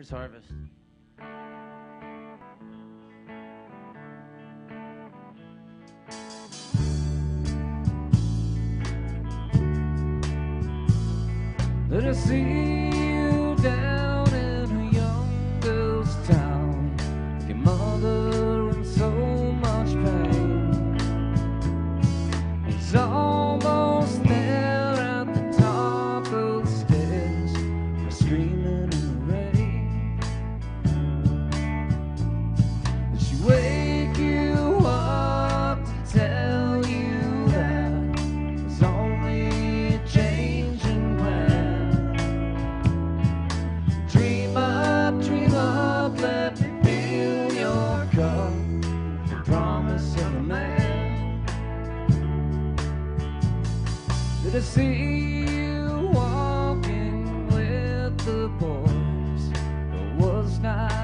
Here's Harvest. Let us see you down. to see you walking with the boys. Was not.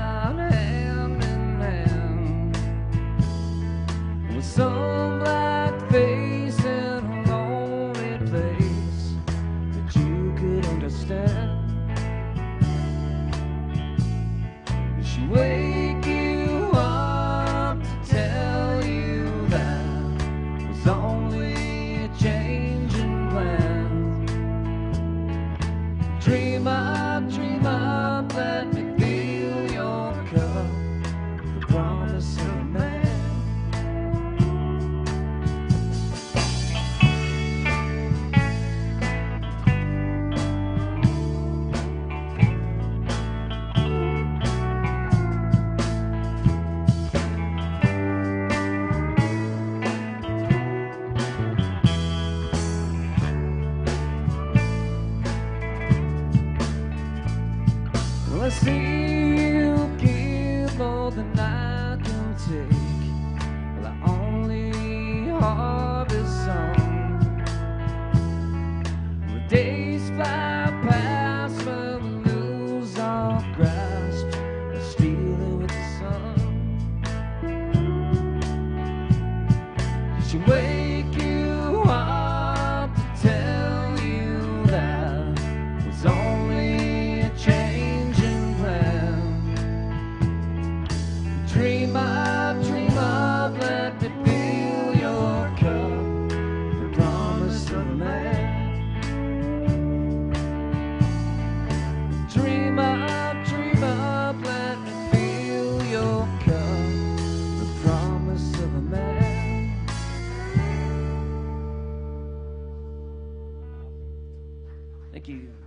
See you give I can take. Only harvest. The days fly. Thank you.